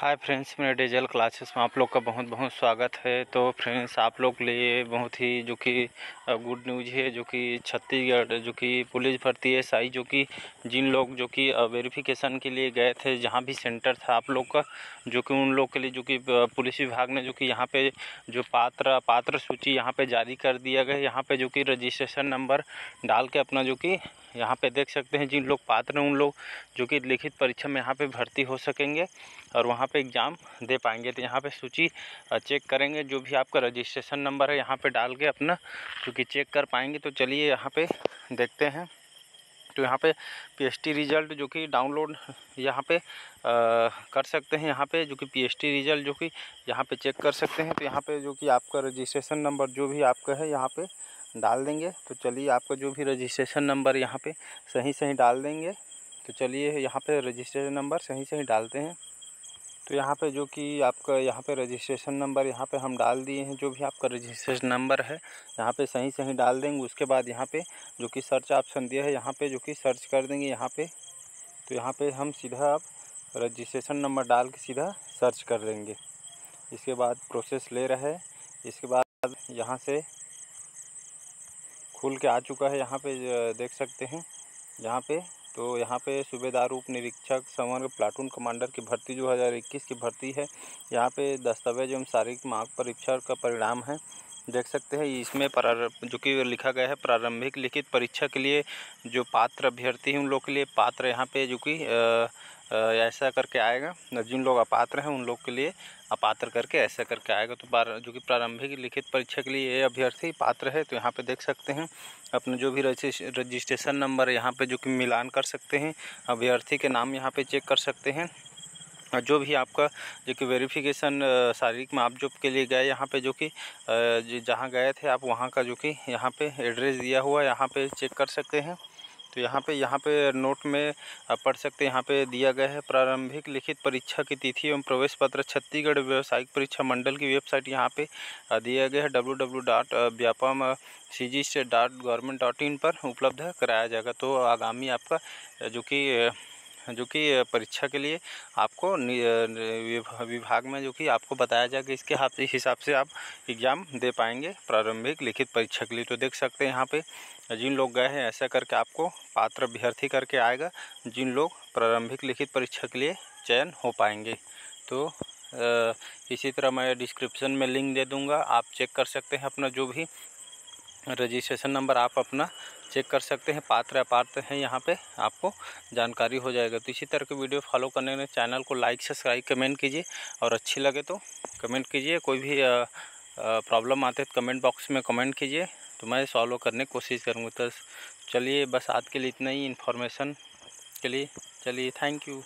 हाय friends मेरे diesel classes में आप लोग का बहुत बहुत स्वागत है। तो फ्रेंड्स आप लोग के लिए बहुत ही जो कि गुड न्यूज़ है, जो कि छत्तीसगढ़, जो कि पुलिस भर्ती एस आई जो कि जिन लोग जो कि वेरिफिकेशन के लिए गए थे, जहाँ भी सेंटर था आप लोग का, जो कि उन लोग के लिए जो कि पुलिस विभाग ने जो कि यहाँ पे जो पात्र पात्र सूची यहाँ पर जारी कर दिया गया। यहाँ पर जो कि रजिस्ट्रेशन नंबर डाल के अपना जो कि यहाँ पे देख सकते हैं जिन लोग पात्र हैं उन लोग जो कि लिखित परीक्षा में यहाँ पे भर्ती हो सकेंगे और वहाँ पे एग्ज़ाम दे पाएँगे। तो यहाँ पे सूची चेक करेंगे। जो भी आपका रजिस्ट्रेशन नंबर है यहाँ पे डाल के अपना क्योंकि चेक कर पाएँगे। तो चलिए यहाँ पे देखते हैं। तो यहाँ पे पीएसटी रिज़ल्ट जो कि डाउनलोड यहाँ पे आ, कर सकते हैं यहाँ पे जो कि पीएसटी रिज़ल्ट जो कि यहाँ पे चेक कर सकते हैं। तो यहाँ पे जो कि आपका रजिस्ट्रेशन नंबर जो भी आपका है यहाँ पे डाल देंगे। तो चलिए आपका जो भी रजिस्ट्रेशन नंबर यहाँ पे सही सही डाल देंगे। तो चलिए यहाँ पे रजिस्ट्रेशन नंबर सही सही डालते हैं। तो यहाँ पे जो कि आपका यहाँ पे रजिस्ट्रेशन नंबर यहाँ पे हम डाल दिए हैं। जो भी आपका रजिस्ट्रेशन नंबर है, यहाँ पे सही सही डाल देंगे। उसके बाद यहाँ पे जो कि सर्च ऑप्शन दिया है, यहाँ पे जो कि सर्च कर देंगे यहाँ पे। तो यहाँ पे हम सीधा आप रजिस्ट्रेशन नंबर डाल के सीधा सर्च कर देंगे। इसके बाद प्रोसेस ले रहा है। इसके बाद यहाँ से खुल के आ चुका है यहाँ पे देख सकते हैं। यहाँ पे तो यहाँ पे सूबेदार, उप निरीक्षक समग्र प्लाटून कमांडर की भर्ती जो हज़ार इक्कीस की भर्ती है। यहाँ पे दस्तावेज़ एवं शारीरिक मार्ग परीक्षा का परिणाम है। देख सकते हैं, इसमें प्रारंभ जो कि लिखा गया है, प्रारंभिक लिखित परीक्षा के लिए जो पात्र अभ्यर्थी हैं उन लोग के लिए पात्र यहाँ पे जो कि ऐसा करके आएगा। जिन लोग अपात्र हैं, उन लोग के लिए अपात्र करके ऐसा करके आएगा। तो बार, जो कि प्रारंभिक लिखित परीक्षा के लिए ये अभ्यर्थी पात्र है तो यहाँ पे देख सकते हैं। अपने जो भी रजिस्ट्रेशन नंबर है यहाँ पर जो कि मिलान कर सकते हैं। अभ्यर्थी के नाम यहाँ पर चेक कर सकते हैं। और जो भी आपका, जो कि वेरिफिकेशन शारीरिक मापजोप के लिए गए यहाँ पे जो कि जहाँ गए थे, आप वहाँ का जो कि यहाँ पे एड्रेस दिया हुआ यहाँ पे चेक कर सकते हैं। तो यहाँ पे यहाँ पे नोट में, आप पढ़ सकते हैं, यहाँ पे दिया गया है, प्रारंभिक लिखित परीक्षा की तिथि एवं प्रवेश पत्र, छत्तीसगढ़ व्यावसायिक परीक्षा मंडल की वेबसाइट यहाँ पे दिया गया है, W W dot Vyapam C G dot government dot in पर उपलब्ध कराया जाएगा। तो आगामी आपका, जो कि जो कि परीक्षा के लिए आपको विभाग में जो कि आपको बताया जाएगा इसके हिसाब से आप एग्ज़ाम दे पाएँगे, प्रारंभिक लिखित परीक्षा के लिए। तो देख सकते हैं यहाँ पे, जिन लोग गए हैं, ऐसा करके आपको पात्र अभ्यर्थी करके आएगा, जिन लोग प्रारंभिक लिखित परीक्षा के लिए चयन हो पाएँगे। तो इसी तरह मैं डिस्क्रिप्शन में लिंक दे दूँगा, आप चेक कर सकते हैं अपना जो भी रजिस्ट्रेशन नंबर आप अपना चेक कर सकते हैं, पात्र अपात्र हैं, यहाँ पे आपको जानकारी हो जाएगा। तो इसी तरह के वीडियो फॉलो करने में चैनल को लाइक, सब्सक्राइब, कमेंट कीजिए और अच्छी लगे तो कमेंट कीजिए। कोई भी प्रॉब्लम आते तो कमेंट बॉक्स में कमेंट कीजिए तो मैं सॉल्व करने की कोशिश करूँगा। तो चलिए, बस आज के लिए इतना ही। इन्फॉर्मेशन के लिए चलिए, थैंक यू।